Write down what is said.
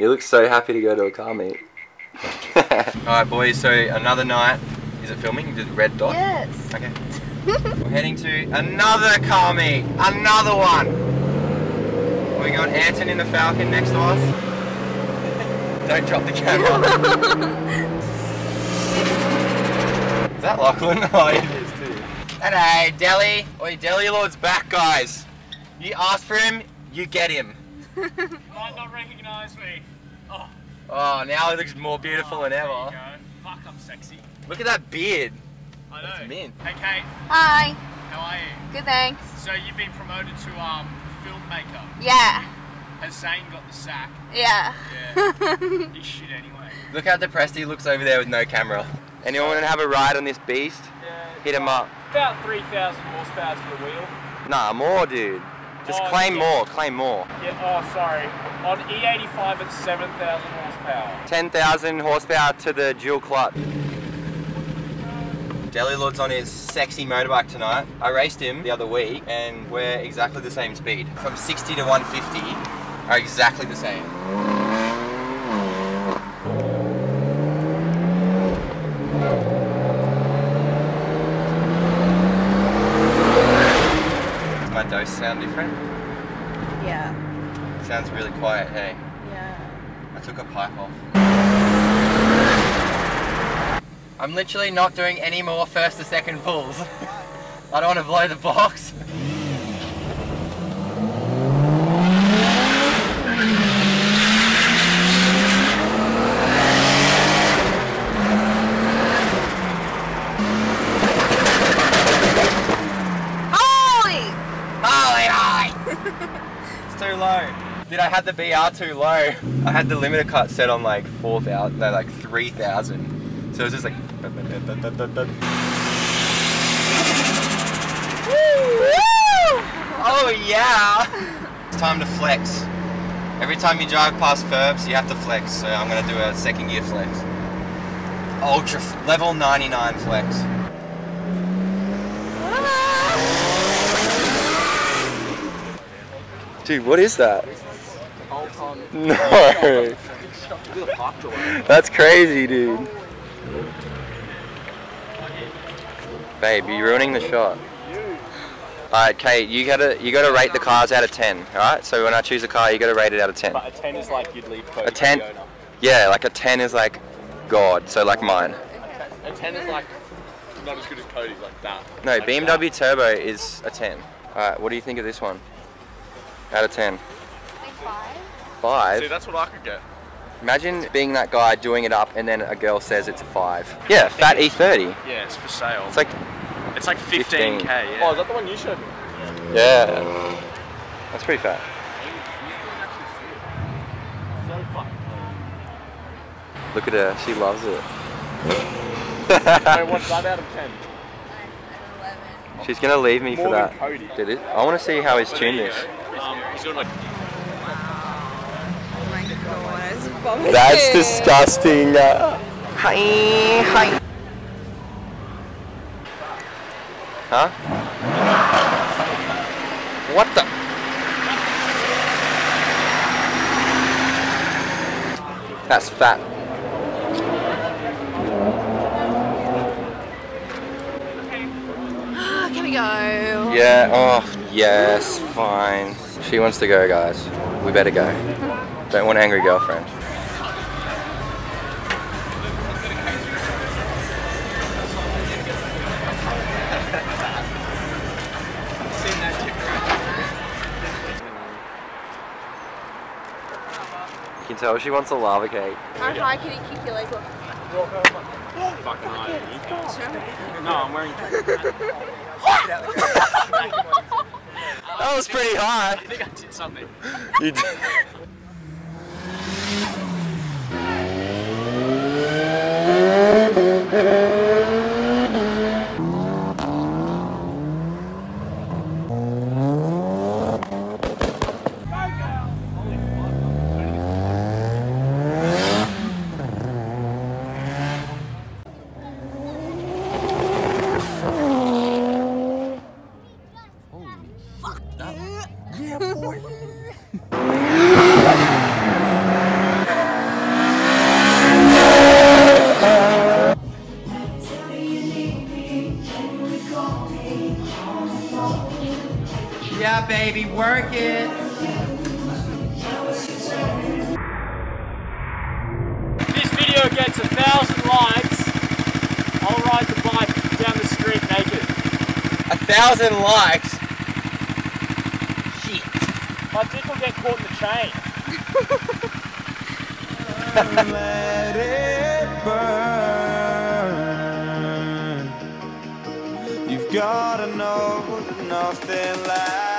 You look so happy to go to a car meet. Alright boys, so another night. Is it filming? Just red dot? Yes. Okay. We're heading to another car meet. Another one. We got Anton in the Falcon next to us. Don't drop the camera. is that Lachlan? Oh, it is too. Hello, Deli. Oi, Deli Lord's back, guys. You ask for him, you get him. Might not recognise me. Oh, Oh, now he looks more beautiful than there you ever. go. Fuck, I'm sexy. Look at that beard. I That's know. mint. Hey Kate, Hi. how are you? Good, thanks. So you've been promoted to um filmmaker. Yeah. Has Zane got the sack? Yeah. Yeah. He's shit anyway. Look how depressed he looks over there with no camera. Anyone want to have a ride on this beast? Yeah. Hit him up. About 3,000 horsepower to the wheel. Nah, more, dude. Just Oh, claim yeah. more, claim more. Yeah, oh sorry. On E85 it's 7,000 horsepower. 10,000 horsepower to the dual clutch. Deli Lord's on his sexy motorbike tonight. I raced him the other week and we're exactly the same speed. From 60 to 150 are exactly the same. My dose sound different? Yeah. Sounds really quiet, hey? Yeah. I took a pipe off. I'm literally not doing any more first or second pulls. I don't want to blow the box. Holy! Holy holy! it's too Dude, I had the BR too low. I had the limiter cut set on like 4,000, no, like 3,000. So it was just like. Oh yeah! It's time to flex. Every time you drive past Furbs, you have to flex. So I'm gonna do a second gear flex. Ultra f- level 99 flex. Ah! Dude, what is that? No. That's crazy, dude. Babe, you're ruining the shot. Alright, Kate, you gotta you gotta rate the cars out of ten, alright? So when I choose a car, you gotta rate it out of ten. But a 10 is like you'd leave Cody A 10? for the owner. Yeah, like a ten is like God, so like mine. A 10 is like not as good as Cody's, like that. No, Like BMW Turbo is a ten. Alright, what do you think of this one? Out of ten. Five. See, that's what I could get. Imagine being that guy doing it up and then a girl says it's a five. Yeah, fat E30. Yeah, it's for sale. It's like, It's like 15k, 15. yeah. Oh, is that the one you showed me? yeah. That's pretty fat. Look at her, she loves it. So what's that out of 10? She's gonna leave me for More than that. Cody. Did it? I wanna see how he's But there tuned this. Um, he's doing like Oh my god, That's disgusting. Uh. Hi, hi. Huh? What the? That's fat. Ah, can we go? Yeah, oh, yes, fine. She wants to go, guys. We better go. Don't want an angry girlfriend. Can tell she wants a lava cake. How high can you kick your leg off? fucking high. No, I'm wearing. That was pretty high. I think I did something. You did. If this video gets a thousand likes, I'll ride the bike down the street naked. A thousand likes. Shit. My dick will get caught in the chain. Let it burn. You've gotta know that nothing lasts.